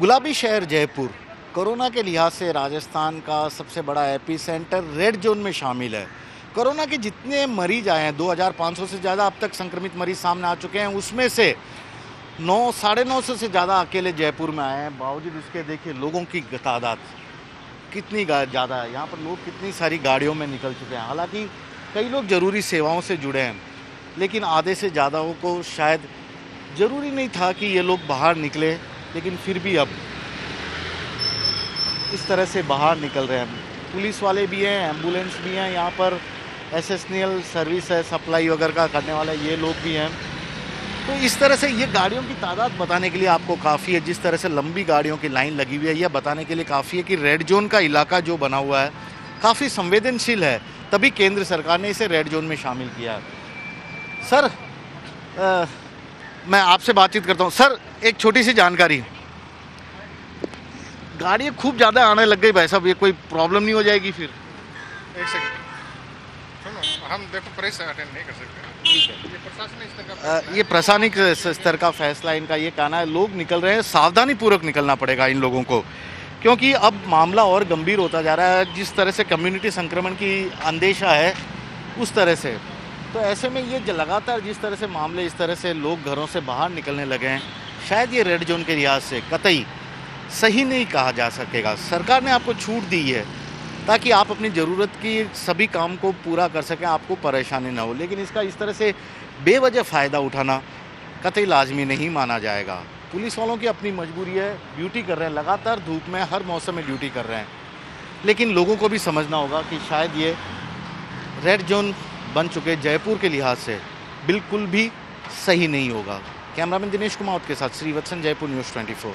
गुलाबी शहर जयपुर, कोरोना के लिहाज से राजस्थान का सबसे बड़ा एपी सेंटर रेड जोन में शामिल है। कोरोना के जितने मरीज़ आए हैं 2500 से ज़्यादा अब तक संक्रमित मरीज़ सामने आ चुके हैं। उसमें से नौ, साढ़े नौ सौ से ज़्यादा अकेले जयपुर में आए हैं। बावजूद उसके देखिए लोगों की तादाद कितनी ज़्यादा है। यहाँ पर लोग कितनी सारी गाड़ियों में निकल चुके हैं। हालाँकि कई लोग ज़रूरी सेवाओं से जुड़े हैं, लेकिन आधे से ज़्यादा को शायद ज़रूरी नहीं था कि ये लोग बाहर निकले। लेकिन फिर भी अब इस तरह से बाहर निकल रहे हैं। पुलिस वाले भी हैं एंबुलेंस भी हैं यहाँ पर एस सर्विस है सप्लाई वगैरह का करने वाले ये लोग भी हैं। तो इस तरह से ये गाड़ियों की तादाद बताने के लिए आपको काफ़ी है जिस तरह से लंबी गाड़ियों की लाइन लगी हुई है यह बताने के लिए काफ़ी है कि रेड जोन का इलाका जो बना हुआ है काफ़ी संवेदनशील है। तभी केंद्र सरकार ने इसे रेड जोन में शामिल किया। सर आ, मैं आपसे बातचीत करता हूँ। सर एक छोटी सी जानकारी। गाड़ियाँ खूब ज़्यादा आने लग गई भाई साहब। ये कोई प्रॉब्लम नहीं हो जाएगी फिर। एक सेकंड सुनो हम देखो प्रेस अटेंड नहीं कर सकते। ये प्रशासनिक स्तर का ये प्रशासनिक स्तर का फैसला इनका ये कहना है लोग निकल रहे हैं। सावधानी पूर्वक निकलना पड़ेगा इन लोगों को। क्योंकि अब मामला और गंभीर होता जा रहा है। जिस तरह से कम्युनिटी संक्रमण की अंदेशा है उस तरह से। तो ऐसे में ये लगातार जिस तरह से मामले, इस तरह से लोग घरों से बाहर निकलने लगे हैं, शायद ये रेड जोन के लिहाज से कतई सही नहीं कहा जा सकेगा। सरकार ने आपको छूट दी है ताकि आप अपनी ज़रूरत की सभी काम को पूरा कर सकें, आपको परेशानी ना हो। लेकिन इसका इस तरह से बेवजह फ़ायदा उठाना कतई लाजमी नहीं माना जाएगा। पुलिस वालों की अपनी मजबूरी है, ड्यूटी कर रहे हैं, लगातार धूप में, हर मौसम में ड्यूटी कर रहे हैं। लेकिन लोगों को भी समझना होगा कि शायद ये रेड जोन बन चुके जयपुर के लिहाज से, बिल्कुल भी सही नहीं होगा। कैमरामैन दिनेश कुमार के साथ श्रीवत्सन, जयपुर न्यूज़ 24